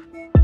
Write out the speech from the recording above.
something.